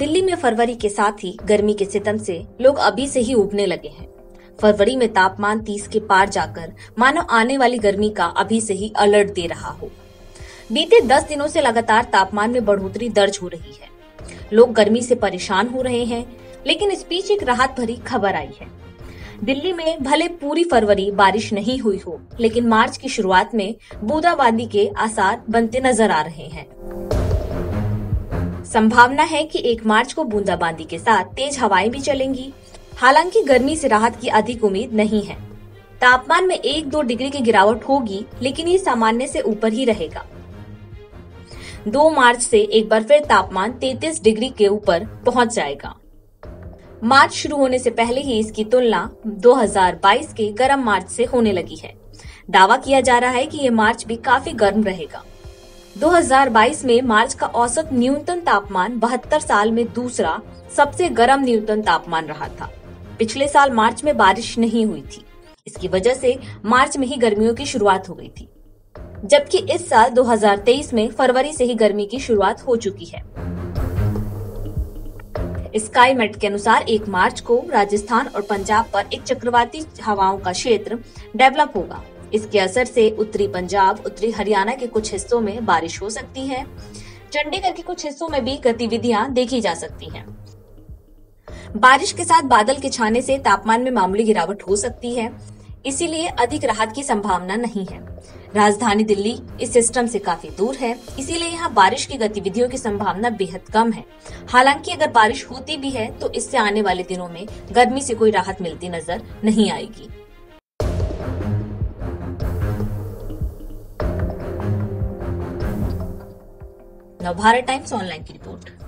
दिल्ली में फरवरी के साथ ही गर्मी के सितम से लोग अभी से ही उबने लगे हैं। फरवरी में तापमान 30 के पार जाकर मानो आने वाली गर्मी का अभी से ही अलर्ट दे रहा हो। बीते 10 दिनों से लगातार तापमान में बढ़ोतरी दर्ज हो रही है। लोग गर्मी से परेशान हो रहे हैं, लेकिन इस बीच एक राहत भरी खबर आई है। दिल्ली में भले पूरी फरवरी बारिश नहीं हुई हो, लेकिन मार्च की शुरुआत में बूंदाबांदी के आसार बनते नज़र आ रहे हैं। संभावना है कि एक मार्च को बूंदाबांदी के साथ तेज हवाएँ भी चलेंगी। हालाँकि गर्मी से राहत की अधिक उम्मीद नहीं है। तापमान में एक दो डिग्री की गिरावट होगी, लेकिन ये सामान्य से ऊपर ही रहेगा। दो मार्च से एक बार फिर तापमान 33 डिग्री के ऊपर पहुँच जाएगा। मार्च शुरू होने से पहले ही इसकी तुलना 2022 के गर्म मार्च से होने लगी है। दावा किया जा रहा है कि ये मार्च भी काफ़ी गर्म रहेगा। 2022 में मार्च का औसत न्यूनतम तापमान बहत्तर साल में दूसरा सबसे गर्म न्यूनतम तापमान रहा था। पिछले साल मार्च में बारिश नहीं हुई थी। इसकी वजह से मार्च में ही गर्मियों की शुरुआत हो गई थी। जबकि इस साल 2023 में फरवरी से ही गर्मी की शुरुआत हो चुकी है। स्काई मेट के अनुसार एक मार्च को राजस्थान और पंजाब पर एक चक्रवाती हवाओं का क्षेत्र डेवलप होगा। इसके असर से उत्तरी पंजाब, उत्तरी हरियाणा के कुछ हिस्सों में बारिश हो सकती है। चंडीगढ़ के कुछ हिस्सों में भी गतिविधियाँ देखी जा सकती हैं। बारिश के साथ बादल के छाने से तापमान में मामूली गिरावट हो सकती है। इसीलिए अधिक राहत की संभावना नहीं है। राजधानी दिल्ली इस सिस्टम से काफ़ी दूर है। इसीलिए यहाँ बारिश की गतिविधियों की संभावना बेहद कम है। हालाँकि अगर बारिश होती भी है तो इससे आने वाले दिनों में गर्मी से कोई राहत मिलती नज़र नहीं आएगी। नवभारत टाइम्स ऑनलाइन की रिपोर्ट